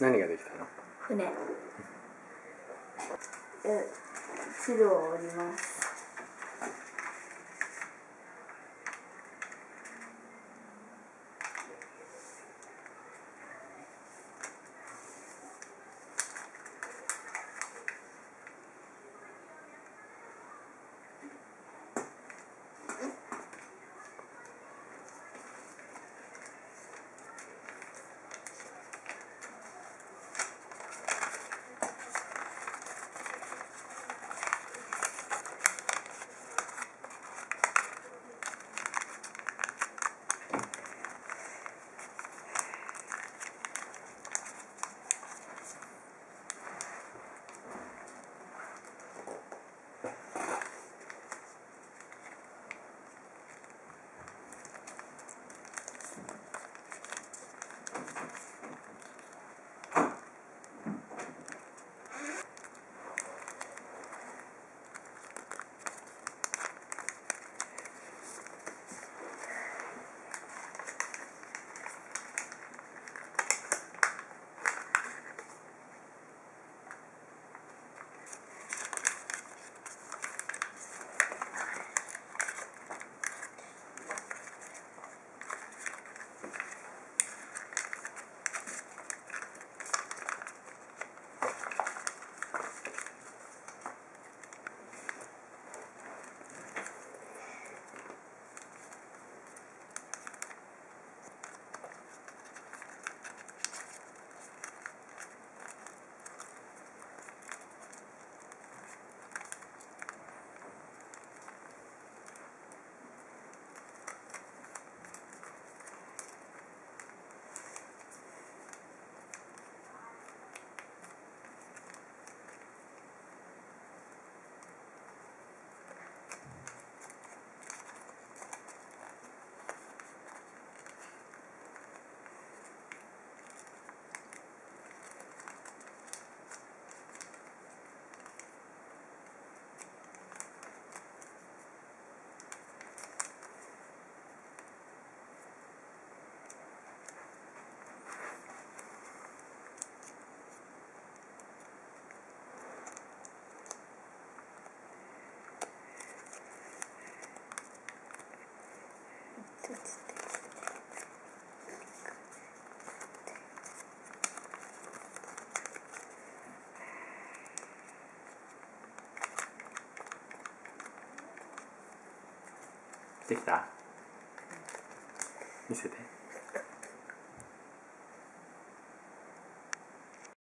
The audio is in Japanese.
何ができたの？船。え指導を折ります。できた？見せて。